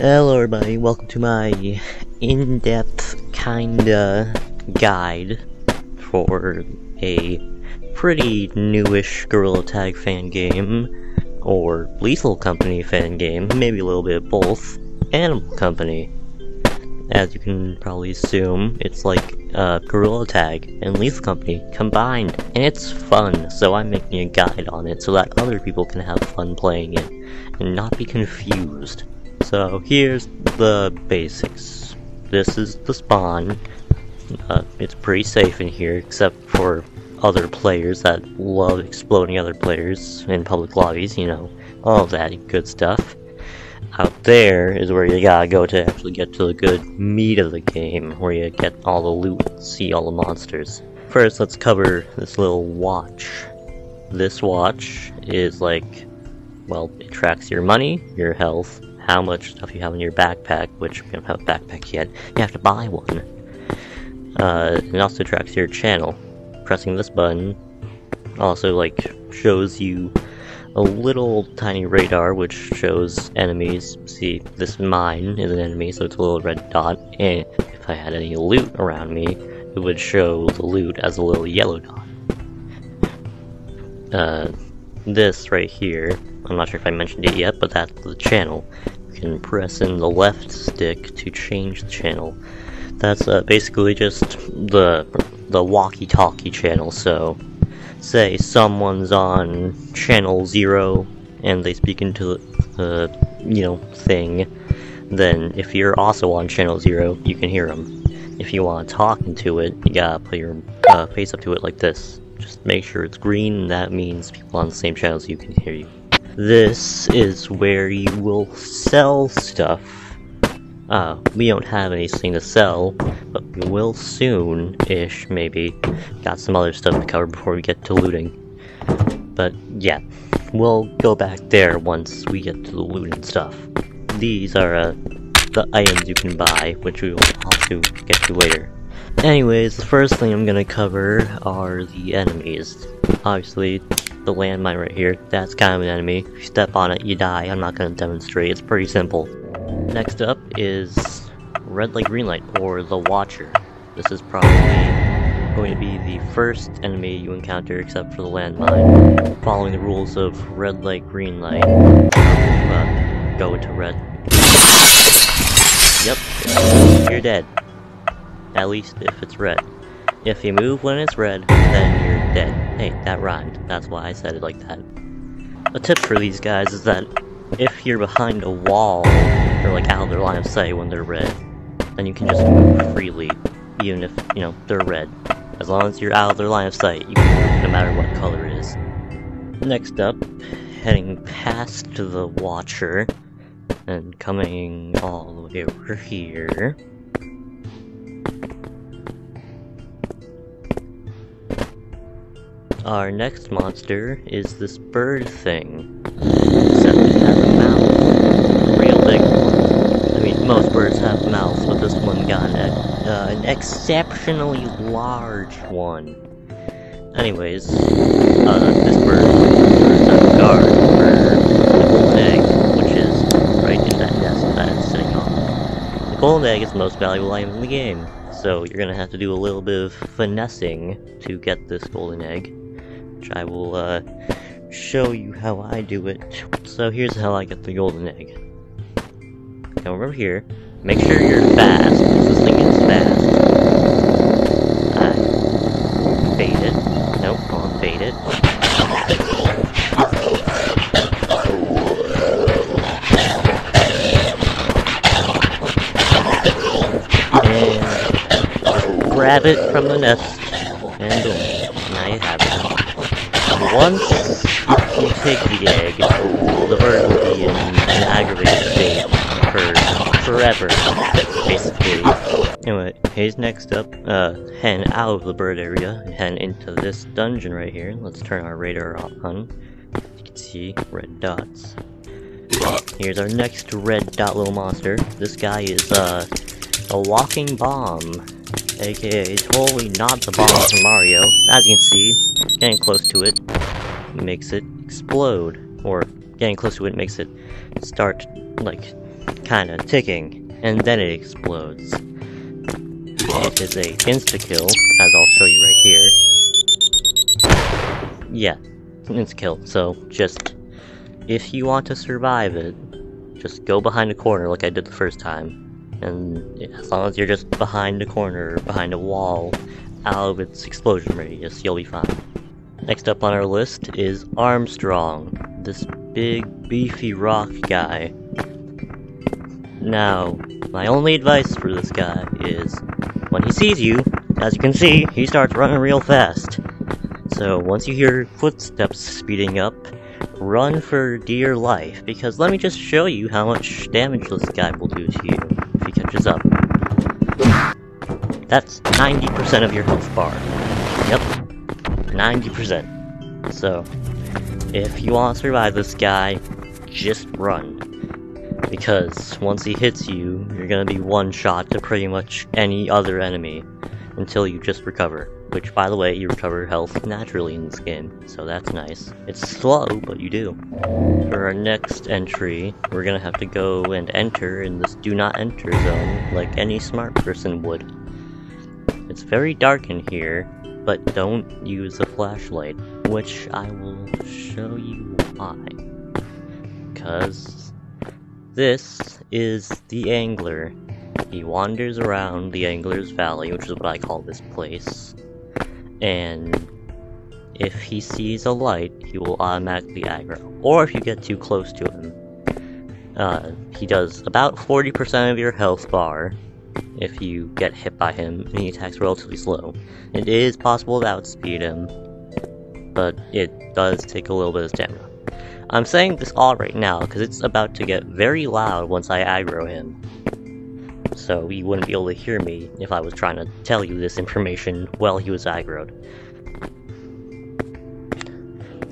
Hello everybody, welcome to my in-depth kinda guide for a pretty newish Gorilla Tag fan game, or Lethal Company fan game, maybe a little bit of both, Animal Company. As you can probably assume, it's like uh, Gorilla Tag and Lethal Company combined, and it's fun, so I'm making a guide on it so that other people can have fun playing it, and not be confused. So here's the basics. This is the spawn. Uh, it's pretty safe in here, except for other players that love exploding other players in public lobbies, you know, all that good stuff. Out there is where you gotta go to actually get to the good meat of the game, where you get all the loot see all the monsters. First, let's cover this little watch. This watch is like, well, it tracks your money, your health, how much stuff you have in your backpack, which we don't have a backpack yet. You have to buy one. Uh, it also tracks your channel. Pressing this button also like shows you a little tiny radar which shows enemies. See, this mine is an enemy, so it's a little red dot. And if I had any loot around me, it would show the loot as a little yellow dot. Uh, this right here, I'm not sure if I mentioned it yet, but that's the channel. Can press in the left stick to change the channel. That's uh, basically just the the walkie-talkie channel. So, say someone's on channel zero and they speak into the uh, you know thing, then if you're also on channel zero, you can hear them. If you want to talk into it, you gotta put your uh, face up to it like this. Just make sure it's green, that means people on the same channel so you can hear you. This is where you will sell stuff. Uh, we don't have anything to sell, but we will soon-ish, maybe. Got some other stuff to cover before we get to looting. But yeah, we'll go back there once we get to the loot and stuff. These are uh, the items you can buy, which we will also get to later. Anyways, the first thing I'm gonna cover are the enemies. Obviously, the landmine right here, that's kind of an enemy. If you step on it, you die. I'm not gonna demonstrate, it's pretty simple. Next up is red light, green light, or the Watcher. This is probably going to be the first enemy you encounter except for the landmine. Following the rules of red light, green light, uh, go into red. Yep, you're dead. At least if it's red. If you move when it's red, then you're dead. Hey, that rhymed. That's why I said it like that. A tip for these guys is that if you're behind a wall, or like out of their line of sight when they're red, then you can just move freely, even if, you know, they're red. As long as you're out of their line of sight, you can move no matter what color it is. Next up, heading past the Watcher, and coming all the way over here. Our next monster is this bird thing. Except it has a mouth. Real big. I mean, most birds have mouths, but this one got an, uh, an exceptionally large one. Anyways, uh, this bird is a guard for the golden egg, which is right in that nest that it's sitting on. The golden egg is the most valuable item in the game, so you're gonna have to do a little bit of finessing to get this golden egg I will uh, show you how I do it. So here's how I get the golden egg. Come over here, make sure you're fast, because this thing is fast. I bait it. Nope, I'll bait it. And grab it from the nest, and boom, now you have it. Once you take the egg, the bird will be in an aggravated state for forever, basically. Anyway, he's next up, uh, heading out of the bird area and heading into this dungeon right here. Let's turn our radar on. You can see red dots. Here's our next red dot little monster. This guy is, uh, a walking bomb aka totally not the bomb from Mario. As you can see, getting close to it makes it explode, or getting close to it makes it start, like, kinda ticking, and then it explodes. It is a insta-kill, as I'll show you right here. Yeah, insta-kill, so just, if you want to survive it, just go behind a corner like I did the first time. And as long as you're just behind a corner, behind a wall, out of its explosion radius, you'll be fine. Next up on our list is Armstrong, this big, beefy rock guy. Now, my only advice for this guy is, when he sees you, as you can see, he starts running real fast. So once you hear footsteps speeding up, run for dear life, because let me just show you how much damage this guy will do to you he catches up. That's 90% of your health bar. Yep, 90%. So, if you want to survive this guy, just run. Because once he hits you, you're gonna be one shot to pretty much any other enemy until you just recover. Which, by the way, you recover health naturally in this game, so that's nice. It's slow, but you do. For our next entry, we're gonna have to go and enter in this do not enter zone like any smart person would. It's very dark in here, but don't use a flashlight, which I will show you why. Because this is the angler. He wanders around the Angler's Valley, which is what I call this place, and if he sees a light, he will automatically aggro. Or if you get too close to him. Uh, he does about 40% of your health bar if you get hit by him, and he attacks relatively slow. It is possible to outspeed him, but it does take a little bit of stamina. I'm saying this all right now, because it's about to get very loud once I aggro him. So you wouldn't be able to hear me if I was trying to tell you this information while he was aggroed.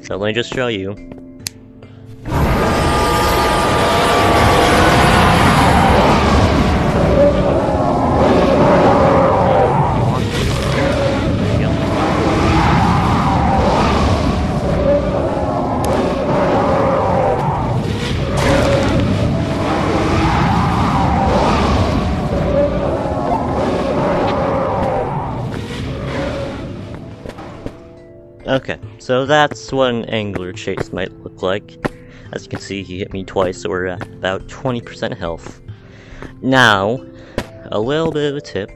So let me just show you. So that's what an angler chase might look like. As you can see, he hit me twice, so we're at about 20% health. Now, a little bit of a tip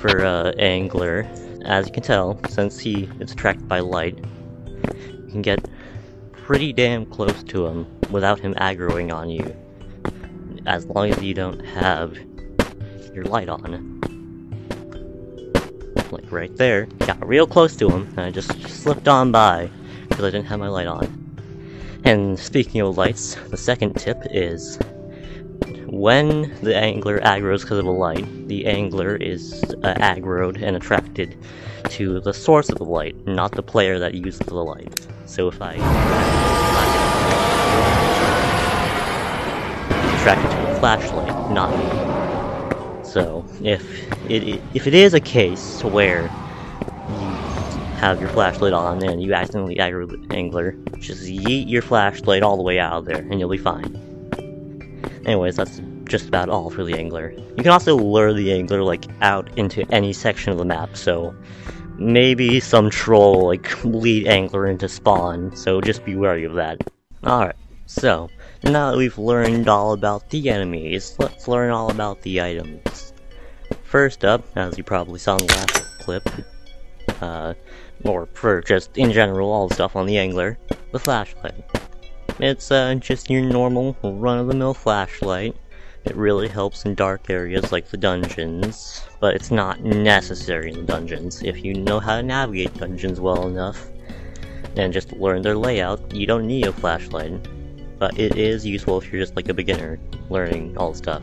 for uh, angler. As you can tell, since he is attracted by light, you can get pretty damn close to him without him aggroing on you. As long as you don't have your light on like right there. Got real close to him, and I just slipped on by because I didn't have my light on. And speaking of lights, the second tip is when the angler aggroes because of a light, the angler is uh, aggroed and attracted to the source of the light, not the player that used the light. So if I attracted to the flashlight, not me. So, if it if it is a case to where you have your flashlight on and you accidentally aggro the angler, just yeet your flashlight all the way out of there and you'll be fine. Anyways, that's just about all for the angler. You can also lure the angler like out into any section of the map, so maybe some troll like lead angler into spawn, so just be wary of that. Alright, so now that we've learned all about the enemies, let's learn all about the items. First up, as you probably saw in the last clip, uh, or for just in general all the stuff on the Angler, the flashlight. It's uh, just your normal run-of-the-mill flashlight. It really helps in dark areas like the dungeons, but it's not necessary in the dungeons. If you know how to navigate dungeons well enough, and just learn their layout, you don't need a flashlight. But it is useful if you're just like a beginner, learning all the stuff.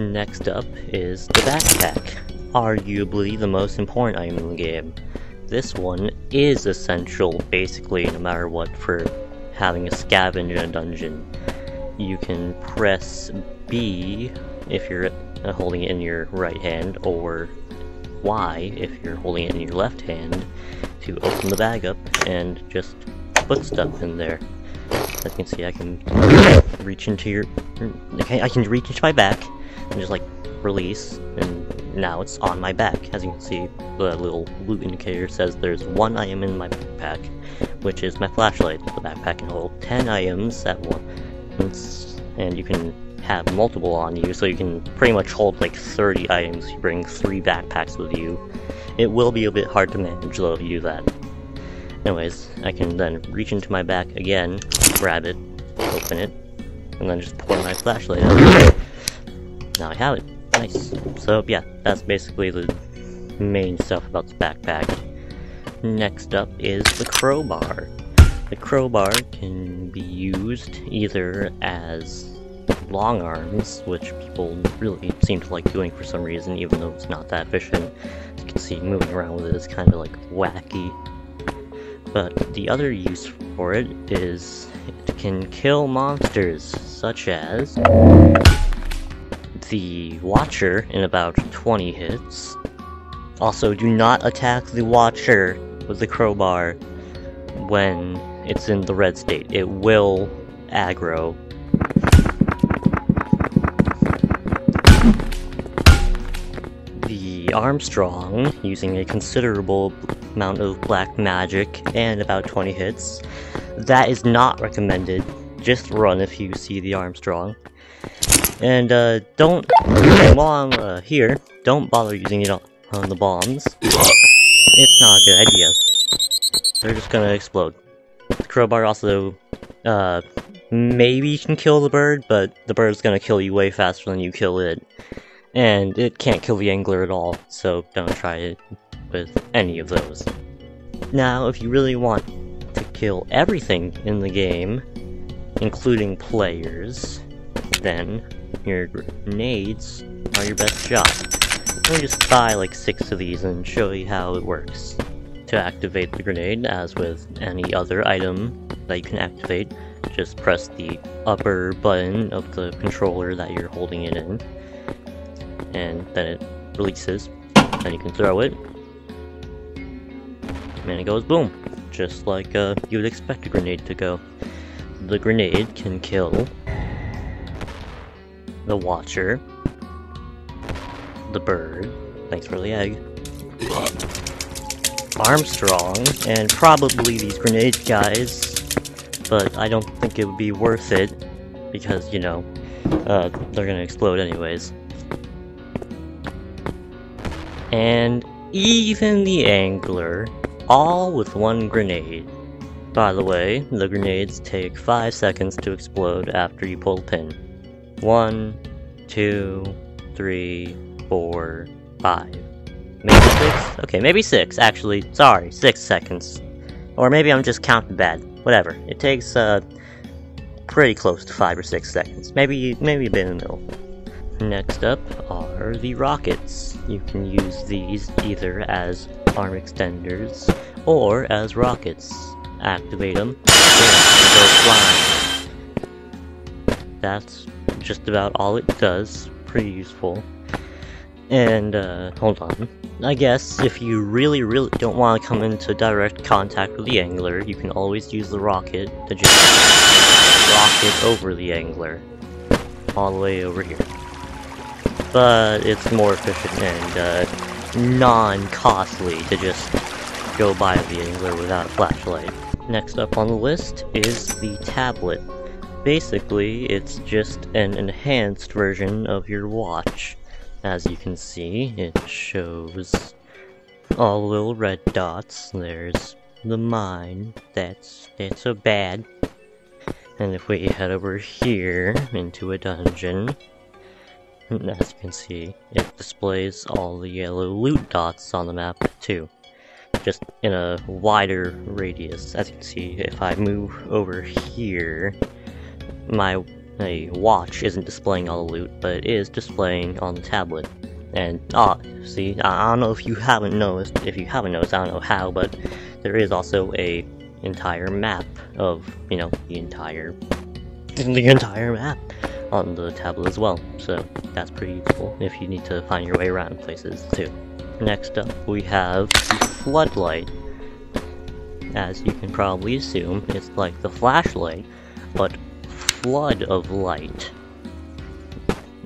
Next up is the backpack, arguably the most important item in the game. This one is essential, basically, no matter what, for having a scavenge in a dungeon. You can press B if you're holding it in your right hand, or Y if you're holding it in your left hand, to open the bag up and just put stuff in there. As you can see, I can reach into your okay, I can reach into my back and just like release, and now it's on my back. As you can see, the little loot indicator says there's one item in my backpack, which is my flashlight. The backpack can hold 10 items at once, and you can have multiple on you, so you can pretty much hold like 30 items. If you bring three backpacks with you. It will be a bit hard to manage though if you do that. Anyways, I can then reach into my back again, grab it, open it, and then just pour my flashlight out. Now I have it. Nice. So yeah, that's basically the main stuff about the backpack. Next up is the crowbar. The crowbar can be used either as long arms, which people really seem to like doing for some reason, even though it's not that efficient. As you can see, moving around with it is kind of like wacky. But the other use for it is it can kill monsters, such as the Watcher in about 20 hits. Also, do not attack the Watcher with the crowbar when it's in the red state. It will aggro. The Armstrong, using a considerable amount of black magic and about 20 hits. That is not recommended. Just run if you see the Armstrong. And uh, don't, while I'm uh, here, don't bother using it on, the bombs. It's not a good idea. They're just gonna explode. The crowbar also, uh, maybe can kill the bird, but the bird's gonna kill you way faster than you kill it. And it can't kill the angler at all, so don't try it with any of those. Now, if you really want to kill everything in the game, including players, then your grenades are your best shot. Let me just buy like six of these and show you how it works. To activate the grenade, as with any other item that you can activate, just press the upper button of the controller that you're holding it in, and then it releases. Then you can throw it, and it goes boom, just like uh, you would expect a grenade to go. The grenade can kill the Watcher, the Bird, thanks for the egg, Armstrong, and probably these grenade guys, but I don't think it would be worth it, because, you know, uh, they're gonna explode anyways. And even the Angler, all with one grenade. By the way, the grenades take 5 seconds to explode after you pull the pin. One, two, three, four, five. Maybe six? Okay, maybe six, actually. Sorry, six seconds. Or maybe I'm just counting bad. Whatever. It takes, uh, pretty close to five or six seconds. Maybe, maybe a bit in the middle. Next up are the rockets. You can use these either as arm extenders or as rockets. Activate them, go flying. That's just about all it does. Pretty useful. And, uh, hold on. I guess if you really, really don't want to come into direct contact with the angler, you can always use the rocket to just rocket over the angler. All the way over here. But it's more efficient and, uh, non-costly to just go by the angler without a flashlight. Next up on the list is the tablet. Basically, it's just an enhanced version of your watch. As you can see, it shows all little red dots. There's the mine. That's that's so bad. And if we head over here into a dungeon, as you can see, it displays all the yellow loot dots on the map too. Just in a wider radius. As you can see, if I move over here, my watch isn't displaying all the loot, but it is displaying on the tablet. And, ah, see, I don't know if you haven't noticed, if you haven't noticed, I don't know how, but there is also a entire map of, you know, the entire, the entire map on the tablet as well. So, that's pretty useful if you need to find your way around places, too. Next up, we have the floodlight. As you can probably assume, it's like the flashlight, but flood of light.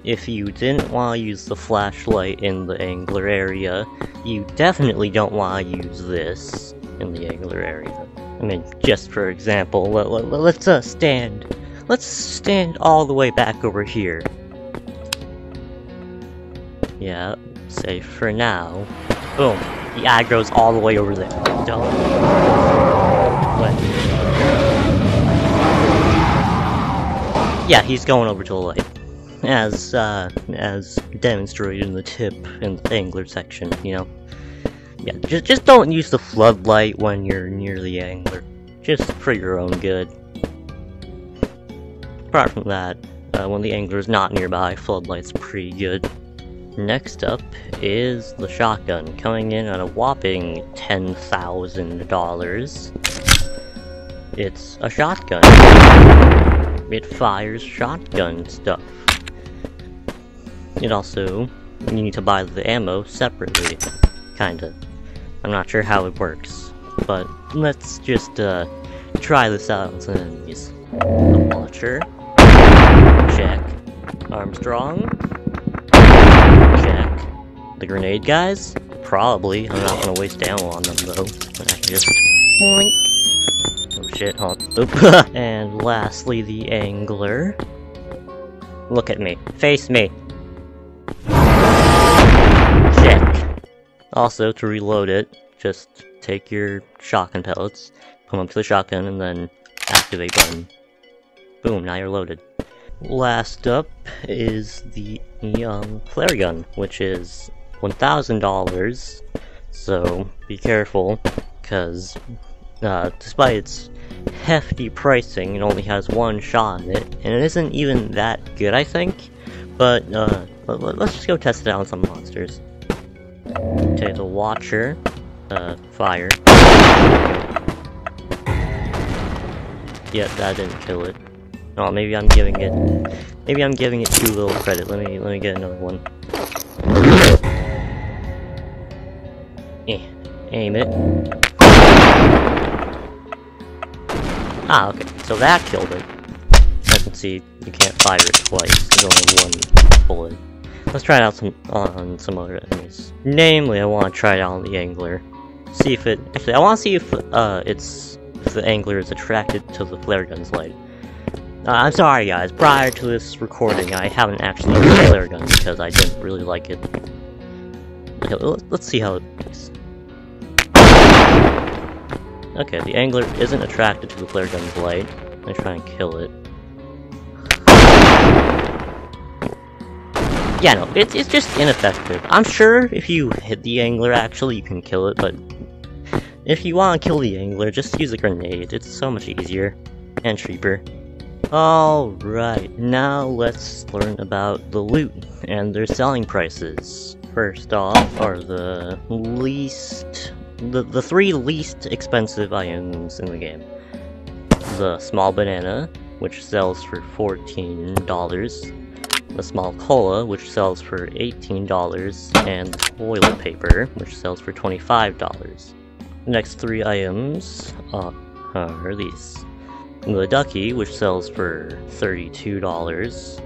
if you didn't want to use the flashlight in the angler area, you definitely don't want to use this in the angler area. I mean, just for example, let, let, let's uh, stand, let's stand all the way back over here. Yeah, safe for now. Boom, the aggro's all the way over there. Don't. What? Yeah, he's going over to the light. As, uh, as demonstrated in the tip in the angler section, you know? Yeah, just, just don't use the floodlight when you're near the angler. Just for your own good. Apart from that, uh, when the angler is not nearby, floodlight's pretty good. Next up is the shotgun, coming in at a whopping $10,000. It's a shotgun it fires shotgun stuff. It also, you need to buy the ammo separately, kinda. I'm not sure how it works, but let's just, uh, try this out on some enemies. The launcher, check. Armstrong, check. The grenade guys, probably. I'm not gonna waste ammo on them though. But I just shit, huh? Oop. and lastly, the angler. Look at me. Face me. Check. Also, to reload it, just take your shotgun pellets, them up to the shotgun, and then activate button. Boom, now you're loaded. Last up is the um, flare gun, which is $1,000, so be careful, because uh, despite its hefty pricing. It only has one shot in it, and it isn't even that good, I think. But uh, let, us just go test it out on some monsters. Okay, the Watcher, uh, fire. Yep, that didn't kill it. Oh, maybe I'm giving it. Maybe I'm giving it too little credit. Let me let me get another one. Eh, aim it. Ah, okay. So that killed it. I can see you can't fire it twice. There's only one bullet. Let's try it out some on some other enemies. Namely, I want to try it out on the angler. See if it. Actually, I want to see if uh, it's if the angler is attracted to the flare gun's light. Uh, I'm sorry, guys. Prior to this recording, I haven't actually used the flare gun because I didn't really like it. Okay, let's see how it. Okay, the angler isn't attracted to the flare gun's light. I try and kill it. Yeah, no, it's, it's just ineffective. I'm sure if you hit the angler, actually, you can kill it, but if you want to kill the angler, just use a grenade. It's so much easier and cheaper. Alright, now let's learn about the loot and their selling prices. First off are the least the, the three least expensive items in the game. The small banana, which sells for $14, the small cola, which sells for $18, and toilet paper, which sells for $25. The next three items uh, are these. The ducky, which sells for $32,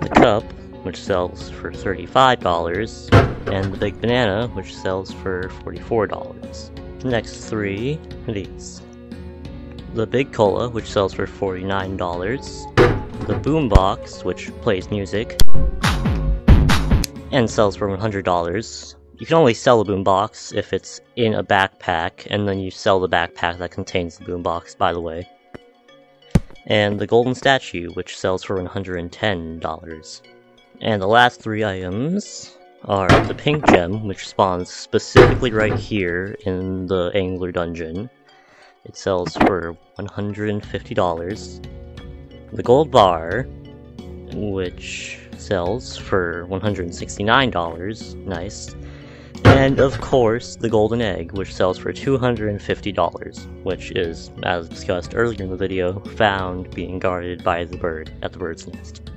the cup, which sells for $35, and the Big Banana, which sells for $44. The next three are these. The Big Cola, which sells for $49, the Boombox, which plays music, and sells for $100. You can only sell the boombox if it's in a backpack, and then you sell the backpack that contains the boombox, by the way. And the golden statue, which sells for $110. And the last three items are the pink gem, which spawns specifically right here in the angler dungeon. It sells for $150. The gold bar, which sells for $169, nice. And of course, the golden egg, which sells for $250, which is, as discussed earlier in the video, found being guarded by the bird at the bird's nest.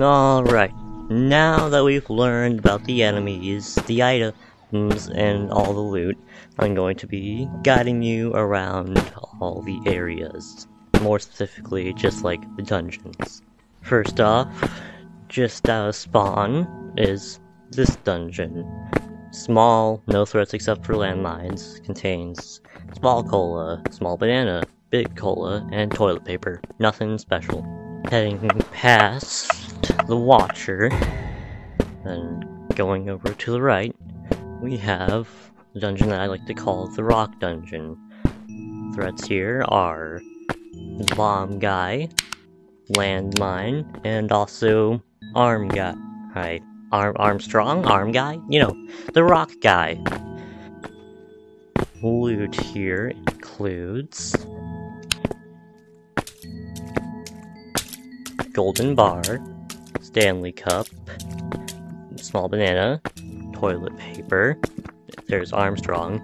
Alright, now that we've learned about the enemies, the items, and all the loot, I'm going to be guiding you around all the areas. More specifically, just like the dungeons. First off, just out of spawn is this dungeon. Small, no threats except for landmines, contains small cola, small banana, big cola, and toilet paper. Nothing special. Heading past the Watcher, and going over to the right, we have the dungeon that I like to call the Rock Dungeon. Threats here are Bomb Guy, Landmine, and also Arm Guy. Right, Arm Armstrong, Arm Guy, you know, the Rock Guy. Loot here includes Golden Bar, Stanley Cup, Small Banana, Toilet Paper. There's Armstrong.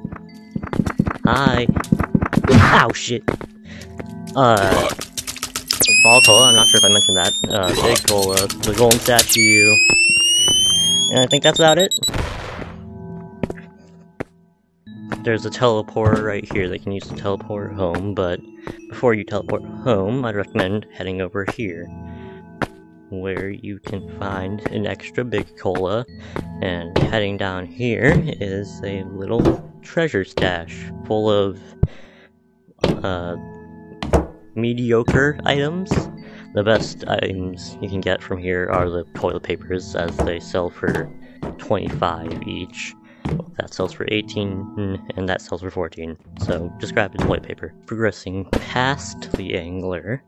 Hi. Ow, shit. Uh, small cola, I'm not sure if I mentioned that. Uh, big cola, the golden statue. And I think that's about it. There's a teleporter right here that you can use to teleport home, but before you teleport home, I'd recommend heading over here, where you can find an extra big cola, and heading down here is a little treasure stash full of uh, mediocre items. The best items you can get from here are the toilet papers, as they sell for 25 each. That sells for 18, and that sells for 14. So just grab the toilet paper. Progressing past the angler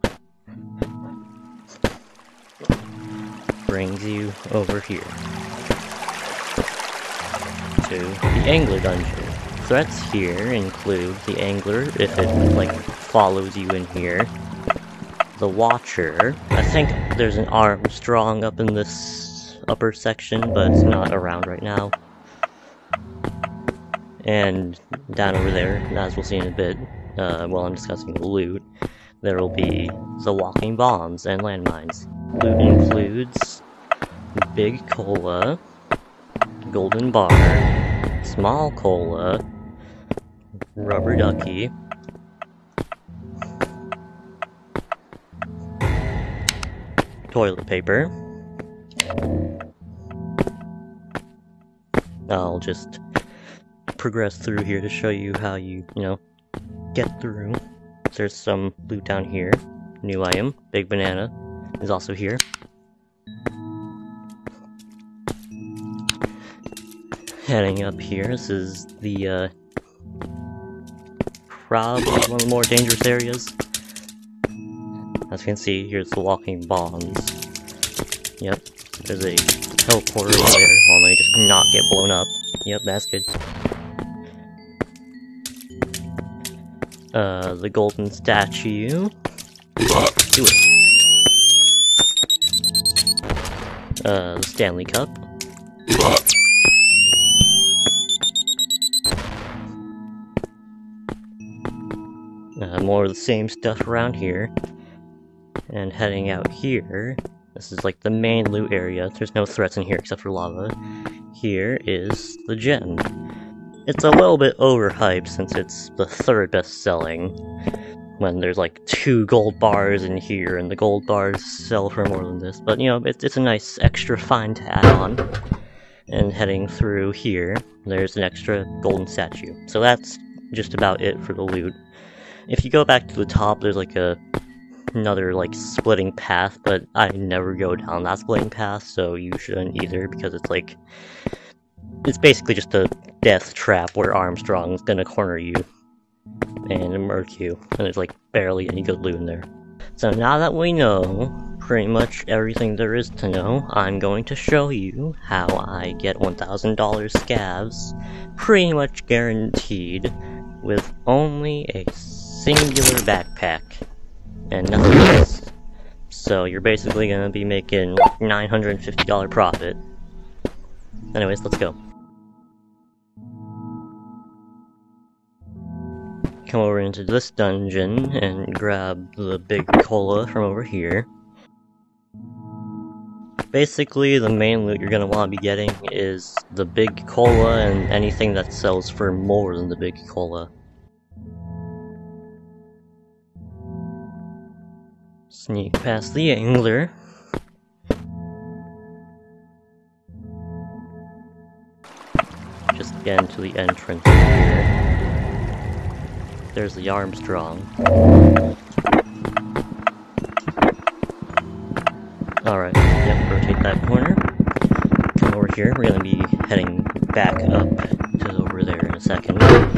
brings you over here to the angler dungeon. Threats here include the angler, if it like follows you in here. The watcher. I think there's an Armstrong up in this upper section, but it's not around right now. And down over there, as we'll see in a bit, uh, while I'm discussing the loot, there will be the walking bombs and landmines. Includes big cola, golden bar, small cola, rubber ducky, toilet paper. I'll just progress through here to show you how you, you know, get through. There's some loot down here. New item. Big banana is also here. Heading up here, this is the, uh, probably one of the more dangerous areas. As you can see, here's the walking bombs. Yep, there's a teleporter over there. Oh, let me just not get blown up. Yep, that's good. Uh, the golden statue. Do it. Uh, Stanley Cup. Uh, more of the same stuff around here. And heading out here, this is like the main loot area. There's no threats in here except for lava. Here is the gem. It's a little bit overhyped since it's the third best selling. When there's like two gold bars in here, and the gold bars sell for more than this. But you know, it's, it's a nice extra find to add on. And heading through here, there's an extra golden statue. So that's just about it for the loot. If you go back to the top, there's like a another like splitting path, but I never go down that splitting path, so you shouldn't either because it's like it's basically just a death trap where Armstrong's gonna corner you and murk you, and there's like barely any good loot in there. So now that we know pretty much everything there is to know, I'm going to show you how I get $1,000 scavs pretty much guaranteed with only a singular backpack and nothing else. So you're basically gonna be making $950 profit. Anyways, let's go. come over into this dungeon and grab the big cola from over here. Basically, the main loot you're going to want to be getting is the big cola and anything that sells for more than the big cola. Sneak past the angler. Just get into the entrance here. There's the Armstrong. Alright, yep, rotate that corner. Come over here, we're gonna be heading back up to over there in a second. Put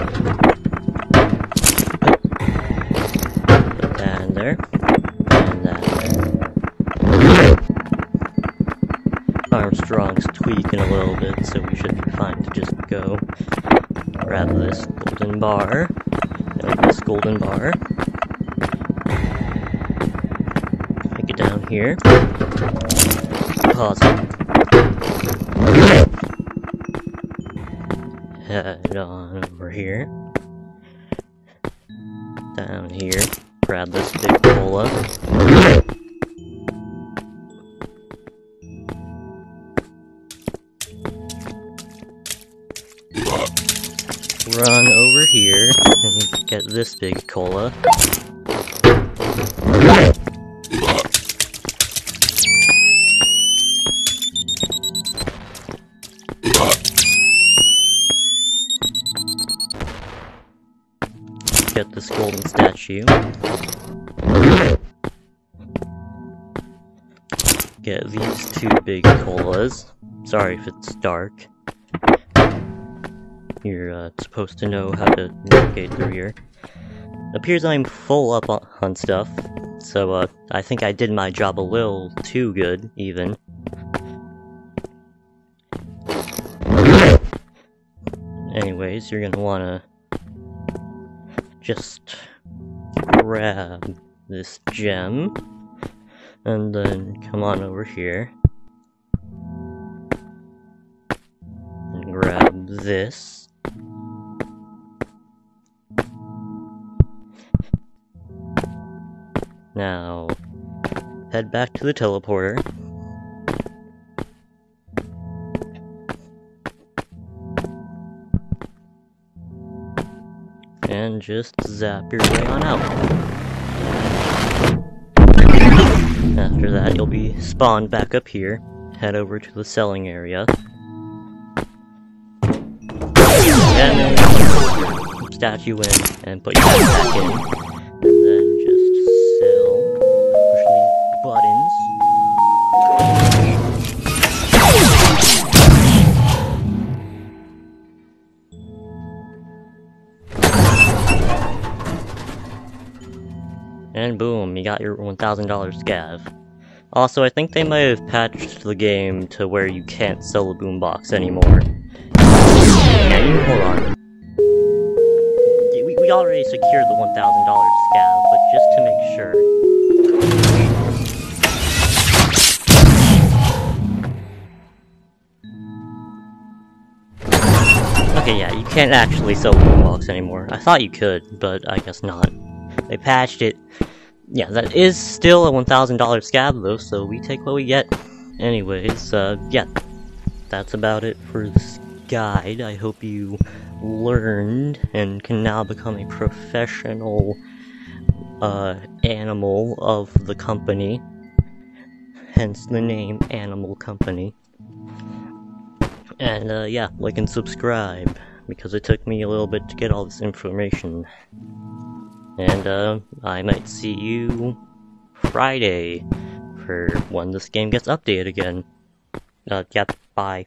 that in there. And that there. Armstrong's tweaking a little bit, so we should be fine to just go grab this golden bar. Golden bar. Take it down here. Pause. Head on over here. Down here. Grab this big cola. Run this big cola. Get this golden statue. Get these two big colas. Sorry if it's dark. You're uh, supposed to know how to navigate through here. Appears I'm full up on, stuff, so uh, I think I did my job a little too good, even. Anyways, you're gonna wanna just grab this gem, and then come on over here. And grab this. Now, head back to the teleporter. And just zap your way on out. After that, you'll be spawned back up here. Head over to the selling area. And then statue in and put your back in. And boom, you got your $1,000 scav. Also, I think they might have patched the game to where you can't sell a boombox anymore. Yeah, you hold on. We, we already secured the $1,000 scav, but just to make sure. Okay, yeah, you can't actually sell boombox anymore. I thought you could, but I guess not. They patched it. Yeah, that is still a $1,000 scav though, so we take what we get. Anyways, uh, yeah, that's about it for this guide. I hope you learned and can now become a professional, uh, animal of the company. Hence the name Animal Company. And, uh, yeah, like and subscribe, because it took me a little bit to get all this information. And, uh, I might see you Friday for when this game gets updated again. Uh, yeah, bye.